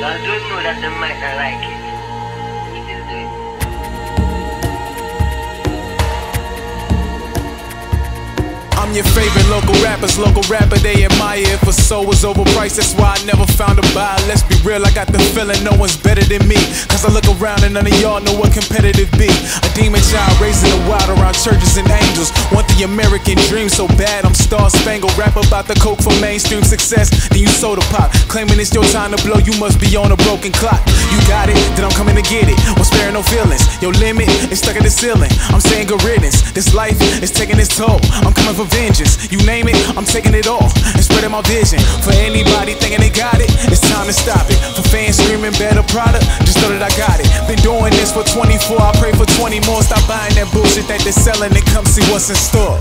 I don't know that they might not like it. I'm your favorite local rappers, local rapper they admire. If a soul was overpriced, that's why I never found a buyer. Let's be real, I got the feeling no one's better than me. Cause I look around and none of y'all know what competitive be. A demon child raised in the wild around churches and angels. Want American dream so bad, I'm star spangled. Rap about the coke for mainstream success, then you soda pop. Claiming it's your time to blow, you must be on a broken clock. You got it, then I'm coming to get it. Won't spare no feelings. Your limit is stuck at the ceiling. I'm saying good riddance. This life is taking its toll. I'm coming for vengeance. You name it, I'm taking it all and spreading my vision. For anybody thinking they screaming better product, just know that I got it. Been doing this for 24, I pray for 20 more. Stop buying that bullshit that they're selling and come see what's in store.